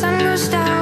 sun goes down